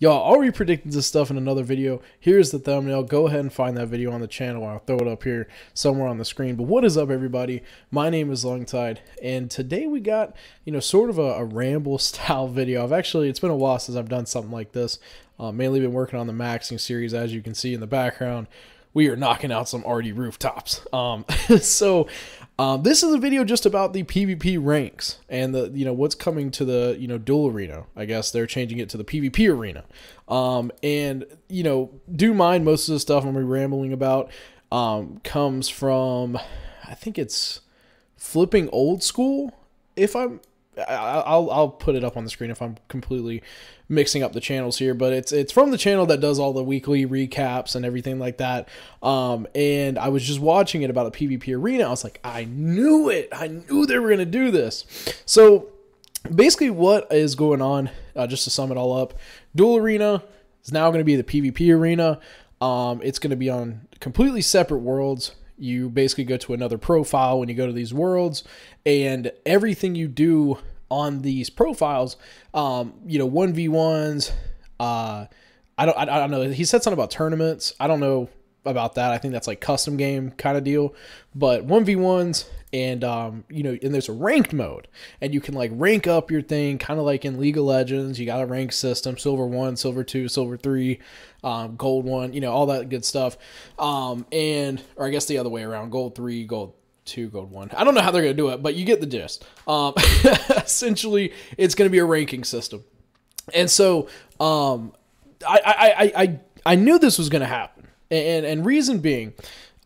Y'all already predicted this stuff in another video. Here's the thumbnail. Go ahead and find that video on the channel. I'll throw it up here somewhere on the screen. But what is up, everybody? My name is LungTied, and today we got, you know, sort of a, a ramble style video. I've actually, it's been a while since I've done something like this. Uh, mainly been working on the maxing series, as you can see in the background we are knocking out some Ardy rooftops. Um, so um, this is a video just about the PvP ranks and the you know what's coming to the you know Duel Arena. I guess they're changing it to the PvP arena. Um, and you know, do mind most of the stuff I'm be rambling about um, comes from I think it's flipping old school. If I'm I'll I'll put it up on the screen if I'm completely mixing up the channels here, but it's it's from the channel that does all the weekly recaps and everything like that. Um, and I was just watching it about a PvP arena. I was like, I knew it. I knew they were gonna do this. So basically, what is going on? Uh, just to sum it all up, Duel Arena is now going to be the PvP arena. Um, it's going to be on completely separate worlds you basically go to another profile when you go to these worlds and everything you do on these profiles um you know 1v1s uh i don't i, I don't know. He said something about tournaments. I don't know about that i think that's like custom game kind of deal but 1v1s and um, you know, and there's a ranked mode, and you can like rank up your thing, kind of like in League of Legends. You got a rank system: silver one, silver two, silver three, um, gold one, you know, all that good stuff. Um, and or I guess the other way around: gold three, gold two, gold one. I don't know how they're gonna do it, but you get the gist. Um, essentially, it's gonna be a ranking system, and so um, I, I I I I knew this was gonna happen, and and reason being,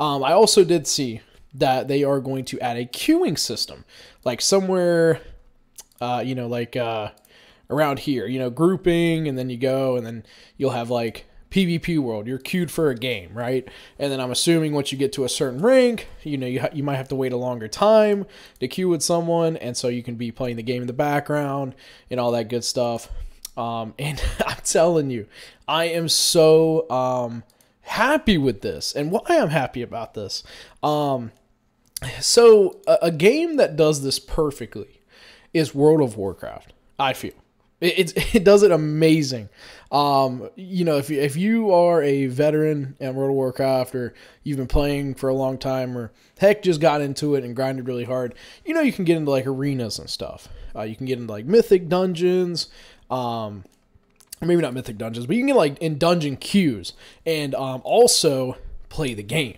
um, I also did see that they are going to add a queuing system, like somewhere, uh, you know, like uh, around here, you know, grouping, and then you go, and then you'll have like PvP world. You're queued for a game, right? And then I'm assuming once you get to a certain rank, you know, you, you might have to wait a longer time to queue with someone, and so you can be playing the game in the background and all that good stuff. Um, and I'm telling you, I am so um, happy with this, and why I'm happy about this. Um, so a, a, game that does this perfectly is World of Warcraft. I feel it it, does it amazing. Um, you know, if you, if you are a veteran in World of Warcraft or you've been playing for a long time or heck just got into it and grinded really hard, you know you can get into like arenas and stuff. Uh, you can get into like mythic dungeons. Um, maybe not mythic dungeons, but you can get like in dungeon queues and um, also play the game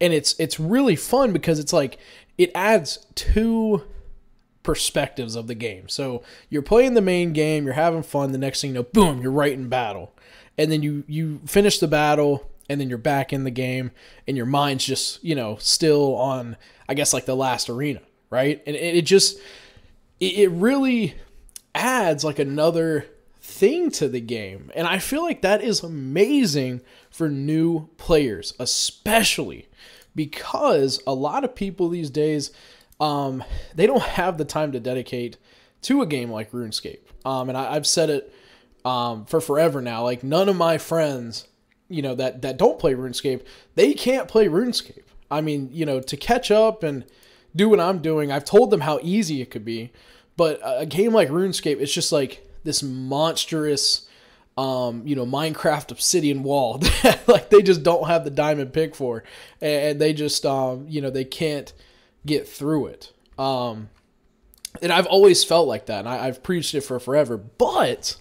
and it's it's really fun because it's like it adds two perspectives of the game. So you're playing the main game, you're having fun. The next thing you know, boom, you're right in battle, and then you you finish the battle, and then you're back in the game, and your mind's just you know still on, I guess like the last arena, right? And it, just it really adds like another thing to the game, and I feel like that is amazing for new players, especially because a lot of people these days um, they don't have the time to dedicate to a game like RuneScape. Um, and I, have said it um, for forever now. Like none of my friends, you know, that that don't play RuneScape, they can't play RuneScape. I mean, you know, to catch up and do what I'm doing, I've told them how easy it could be. But a game like RuneScape, it's just like this monstrous um, you know, Minecraft Obsidian wall. like they just don't have the diamond pick for, and they just, um, you know, they can't get through it. Um, and I've always felt like that, and I, I've preached it for forever. But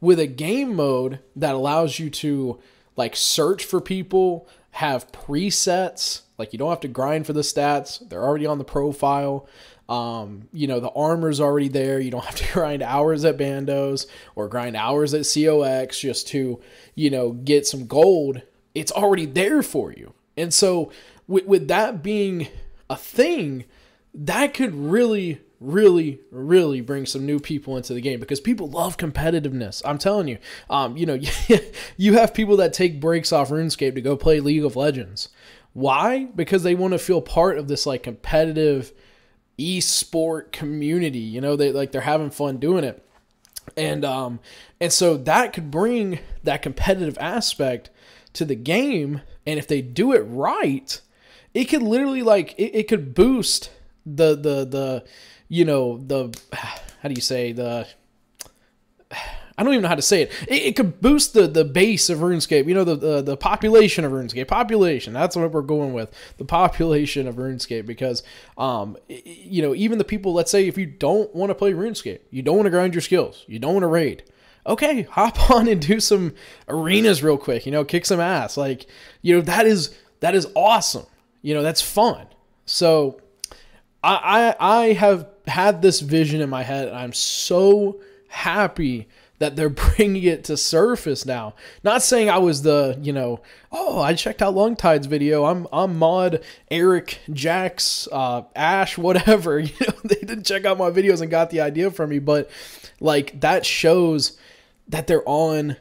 with a game mode that allows you to like search for people, have presets, like you don't have to grind for the stats; they're already on the profile. Um, you know, the armor's already there. You don't have to grind hours at Bandos or grind hours at COX just to, you know, get some gold. It's already there for you. And so, with, with that being a thing, that could really, really, really bring some new people into the game because people love competitiveness. I'm telling you, um, you know, you have people that take breaks off RuneScape to go play League of Legends. Why? Because they want to feel part of this like competitive e-sport community. You know, they like they're having fun doing it. And um and so that could bring that competitive aspect to the game and if they do it right, it could literally like it, it could boost the the the you know the how do you say the I don't even know how to say it. It, it could boost the the base of RuneScape. You know, the, the the population of RuneScape. Population. That's what we're going with. The population of RuneScape because, um, you know, even the people. Let's say if you don't want to play RuneScape, you don't want to grind your skills, you don't want to raid. Okay, hop on and do some arenas real quick. You know, kick some ass. Like, you know, that is that is awesome. You know, that's fun. So, I I, I have had this vision in my head, and I'm so happy that they're bringing it to surface now. Not saying I was the, you know, oh, I checked out LungTied's video. I'm I'm mod Eric, Jax, uh, Ash, whatever. You know, they didn't check out my videos and got the idea from me, but like that shows that they're on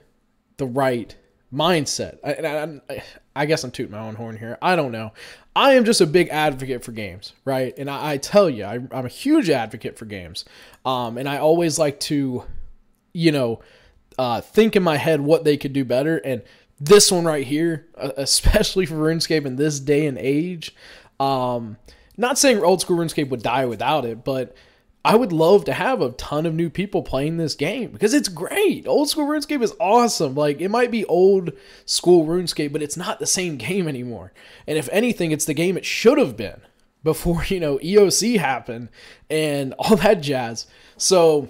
the right mindset. I, I, I guess I'm tooting my own horn here. I don't know. I am just a big advocate for games, right? And I, I tell you, I, am a huge advocate for games. Um, and I always like to you know, uh, think in my head what they could do better. And this one right here, uh, especially for RuneScape in this day and age, um, not saying old school RuneScape would die without it, but I would love to have a ton of new people playing this game because it's great. Old school RuneScape is awesome. Like it might be old school RuneScape, but it's not the same game anymore. And if anything, it's the game it should have been before, you know, EOC happened and all that jazz. So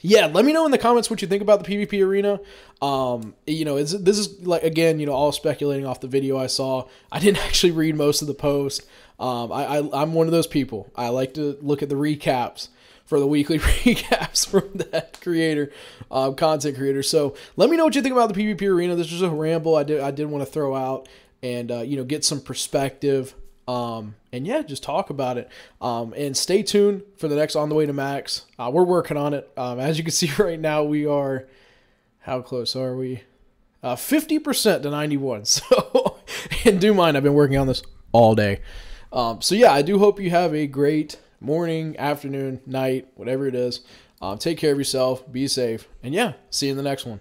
yeah, let me know in the comments what you think about the PvP arena. Um, you know, is this is like again, you know, all speculating off the video I saw. I didn't actually read most of the post. Um, I, I I'm one of those people. I like to look at the recaps for the weekly recaps from that creator, um, content creator. So let me know what you think about the PvP arena. This was a ramble I did I did want to throw out and uh, you know get some perspective um, and yeah, just talk about it. Um, and stay tuned for the next On the Way to Max. Uh, we're working on it. Um, as you can see right now, we are, how close are we? Uh, 50% to 91. So, and do mind, I've been working on this all day. Um, so yeah, I do hope you have a great morning, afternoon, night, whatever it is. Um, take care of yourself, be safe, and yeah, see you in the next one.